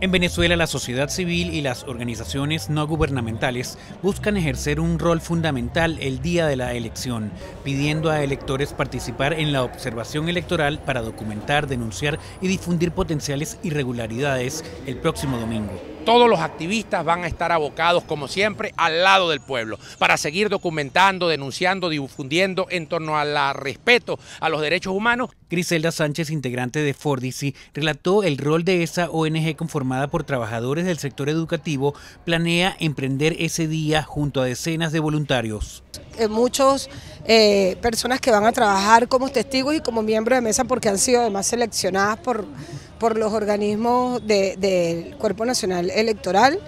En Venezuela, la sociedad civil y las organizaciones no gubernamentales buscan ejercer un rol fundamental el día de la elección, pidiendo a electores participar en la observación electoral para documentar, denunciar y difundir potenciales irregularidades el próximo domingo todos los activistas van a estar abocados, como siempre, al lado del pueblo, para seguir documentando, denunciando, difundiendo en torno al respeto a los derechos humanos. Griselda Sánchez, integrante de Fordici, relató el rol de esa ONG conformada por trabajadores del sector educativo, planea emprender ese día junto a decenas de voluntarios. Eh, muchos eh, personas que van a trabajar como testigos y como miembros de mesa porque han sido además seleccionadas por por los organismos del Cuerpo Nacional Electoral.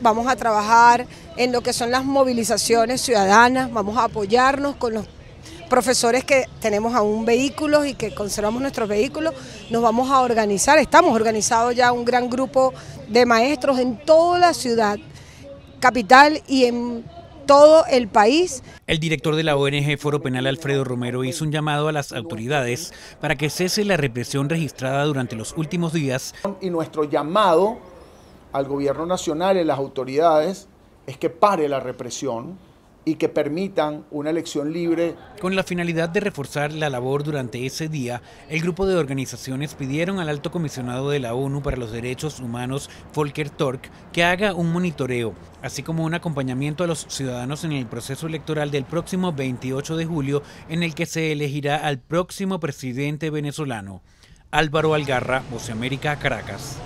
Vamos a trabajar en lo que son las movilizaciones ciudadanas, vamos a apoyarnos con los profesores que tenemos aún vehículos y que conservamos nuestros vehículos, nos vamos a organizar, estamos organizados ya un gran grupo de maestros en toda la ciudad capital y en todo el país. El director de la ONG Foro Penal, Alfredo Romero, hizo un llamado a las autoridades para que cese la represión registrada durante los últimos días. Y nuestro llamado al gobierno nacional y las autoridades es que pare la represión, y que permitan una elección libre. Con la finalidad de reforzar la labor durante ese día, el grupo de organizaciones pidieron al alto comisionado de la ONU para los Derechos Humanos, Volker Tork, que haga un monitoreo, así como un acompañamiento a los ciudadanos en el proceso electoral del próximo 28 de julio, en el que se elegirá al próximo presidente venezolano. Álvaro Algarra, Voce América, Caracas.